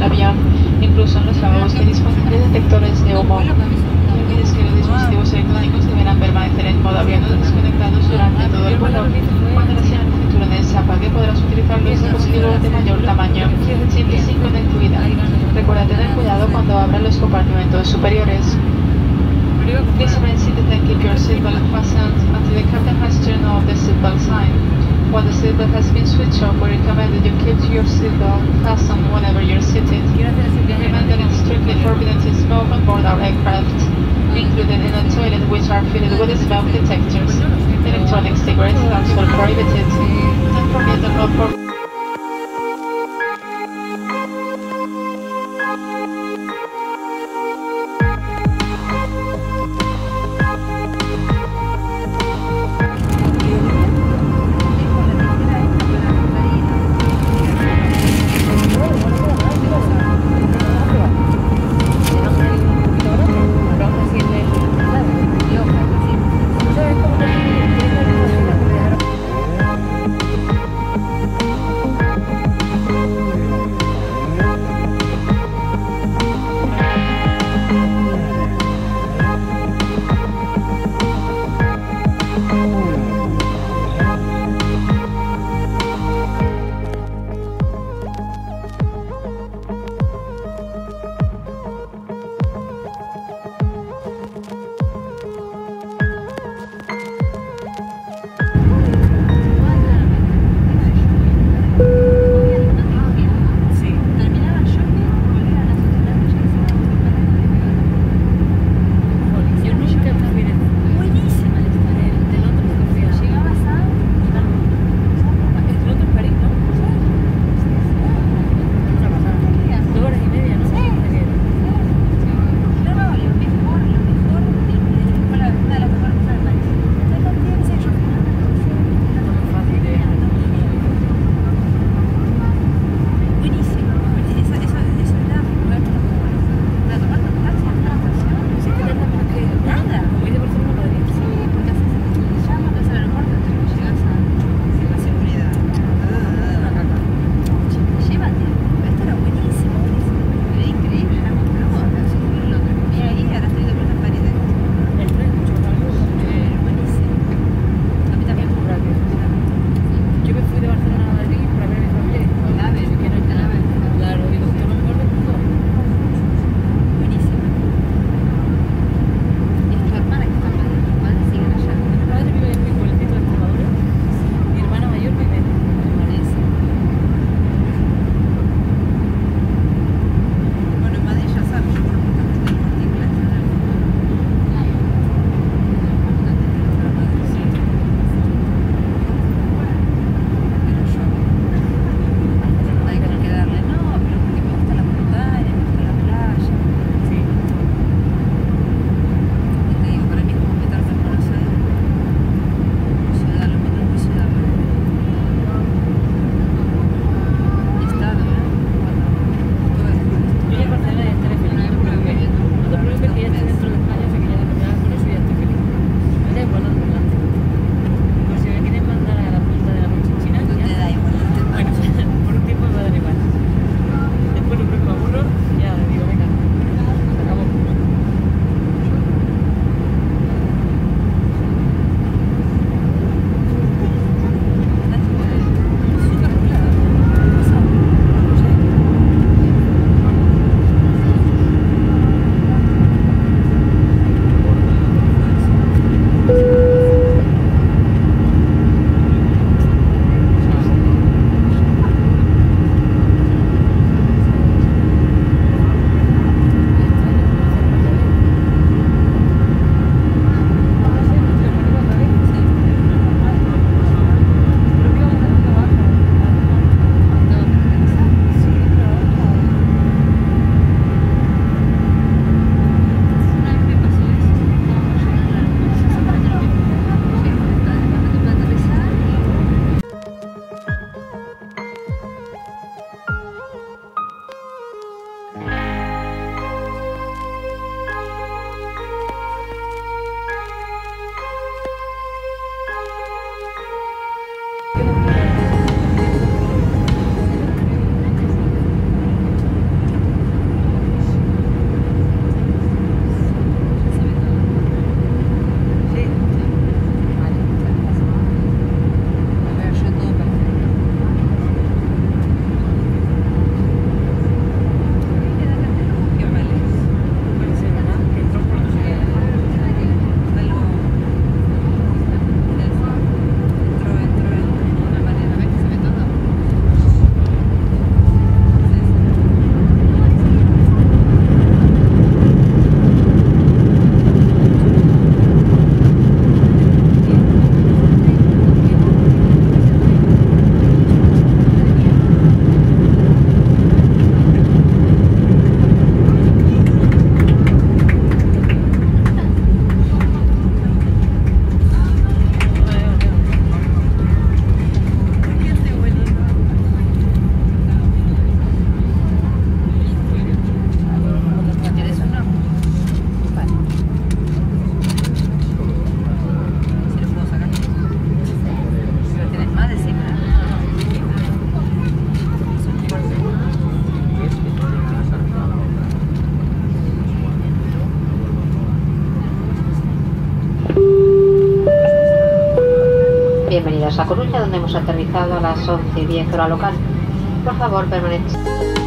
del avión, incluso en los trabajos que disponen de detectores de humo. Olvides que los dispositivos electrónicos deberán permanecer en modo avión desconectados durante todo el vuelo. Cuando la señal de se apague podrás utilizar los dispositivos de mayor tamaño, siempre sin conectividad. Recuerda tener cuidado cuando abras los compartimentos superiores. Please remain seated and keep your seatbelt fastened until the captain has turned off the seatbelt sign. While the seatbelt has been switched off, we recommend that you keep your seatbelt fastened whenever you're seated. Remember that it's strictly forbidden to smoke on board our aircraft, included in the toilet which are fitted with smoke detectors. Electronic cigarettes are also prohibited. Don't forget Pasajeros a Coruña, donde hemos aterrizado a las 11 y 10 hora local. Por favor, permanezcan.